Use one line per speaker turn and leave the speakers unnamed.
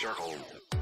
circle.